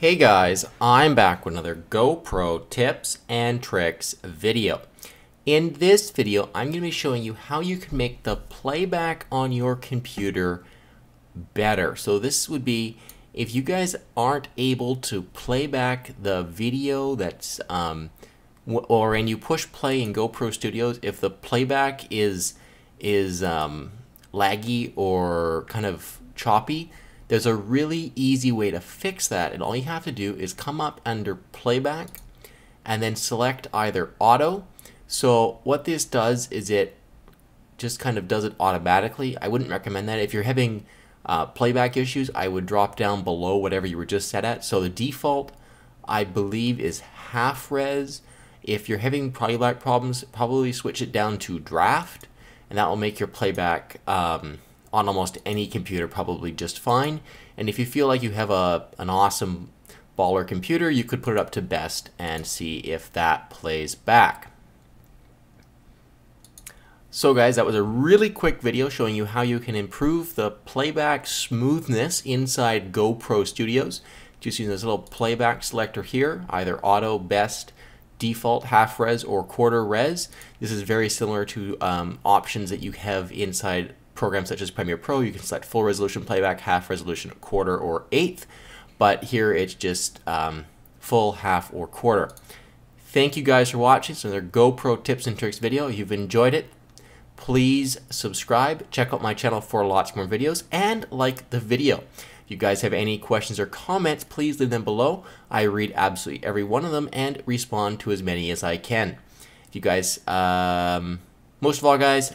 Hey guys, I'm back with another GoPro tips and tricks video. In this video, I'm going to be showing you how you can make the playback on your computer better. So this would be if you guys aren't able to play back the video that's um, or when you push play in GoPro Studios, if the playback is is um, laggy or kind of choppy, there's a really easy way to fix that, and all you have to do is come up under Playback and then select either Auto. So what this does is it just kind of does it automatically. I wouldn't recommend that. If you're having uh, playback issues, I would drop down below whatever you were just set at. So the default, I believe, is half res. If you're having playback problems, probably switch it down to draft, and that will make your playback um, on almost any computer probably just fine. And if you feel like you have a an awesome baller computer, you could put it up to best and see if that plays back. So guys, that was a really quick video showing you how you can improve the playback smoothness inside GoPro Studios. Just using this little playback selector here, either auto, best, default, half res, or quarter res. This is very similar to um, options that you have inside programs such as Premiere Pro, you can select full resolution playback, half resolution, quarter, or eighth. But here it's just um, full, half, or quarter. Thank you guys for watching. So another GoPro tips and tricks video. If you've enjoyed it, please subscribe. Check out my channel for lots more videos and like the video. If you guys have any questions or comments, please leave them below. I read absolutely every one of them and respond to as many as I can. If you guys, um, most of all, guys,